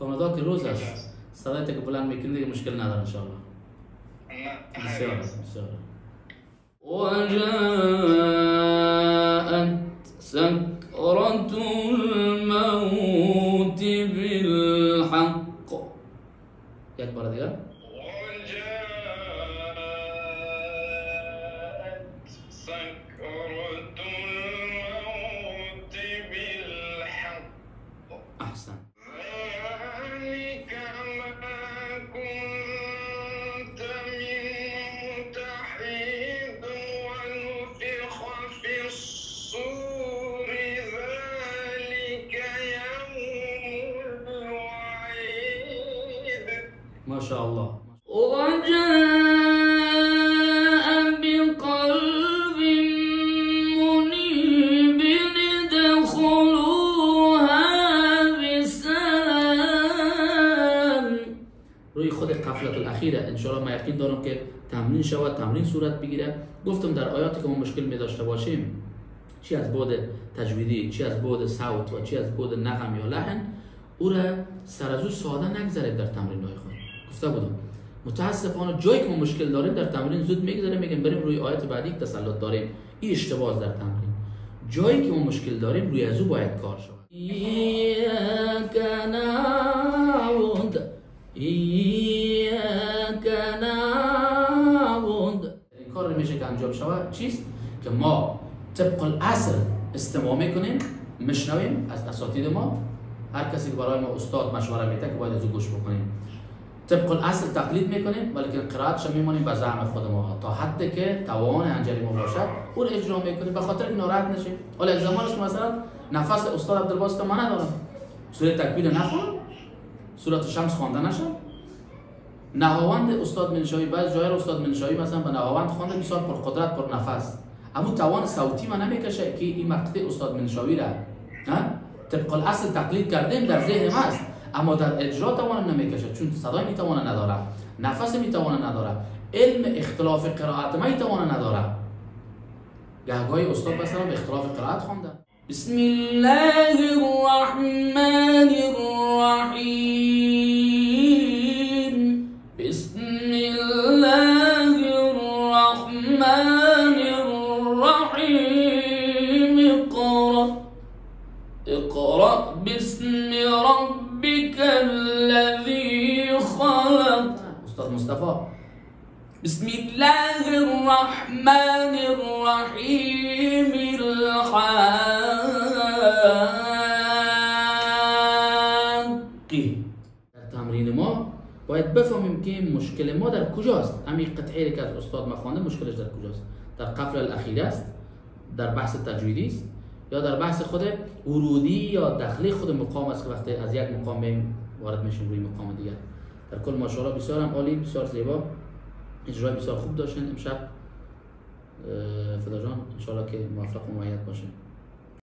Commodore Cruz صديقتك فلان ميكندي مشكل نادر إن شاء الله. إن شاء الله إن شاء الله. وجاءت سكرة ما شاء الله روی خود قفلت الاخیره انشاءالله من یقین دارم که تمرین شود تمرین صورت بگیره. گفتم در آیاتی که ما مشکل می داشته باشیم چی از بود تجویدی چی از بود صوت و چی از بود نغم یا لحن او را سر از او ساده نگذارید در تمرین های خود. گفته بودم. متاسفانه جایی که ما مشکل داریم در تمرین زود می‌گذاریم میگیم بریم روی آیت بعدی که تسلط داریم. این اشتباه در تمرین. جایی که ما مشکل داریم روی از او باید کار شود. کار میشه که انجام شود چیست؟ که ما طبق الاصل استماع می‌کنیم میشنویم از اساتید ما. هر کسی که برای ما استاد مشوره میده که باید از او گوش بکنیم. طبق الاصل تقلید می‌کنیم ولی قرائتش میمونیم به زعم خود ما تا حدی که توان انجلی ما باشد اون اجرا می‌کنیم. به خاطر ناراحت نشیم. حالا زمانش مثلا نفس استاد عبدالباسط ما ندارم. سوره تکبیر نخوان. سورت شمس خوانده نشد نهاوند استاد منشایی بعض جای استاد منشایی مثلا به نهاوند خوانده بسیار پر قدرت پر نفس. اما توان صوتی ما نمی‌کشه که این مقطع استاد منشایی را طبق الاصل تقلید کردیم در ذهن ما اما در اجرا توان نمی‌کشه چون صدای می‌توانه نداره نفس می‌توانه نداره علم اختلاف قرائت می‌توانه نداره گهگاهی استاد مثلا به اختلاف قرائت خوانده بسم الله الرحمن اقرأ باسم ربك الذي خلق. أستاذ مصطفى بسم الله الرحمن الرحيم الحق در تمرین ما باید بفهمیم که مشکل ما در کجاست. همین قطعه که از استاد ما خوانده مشکلش در کجاست؟ در قفل الاخیر است در بحث تجویدی است. یا در بحث خود ورودی یا دخلی خود مقام است که وقتی از یک مقام میم وارد میشیم روی مقام دیگر. در کل ماشاءالله بسیار هم عالی بسیار زیبا. اجرای بسیار خوب داشتن امشب. فدا جان انشاءالله که موفق و معید باشیم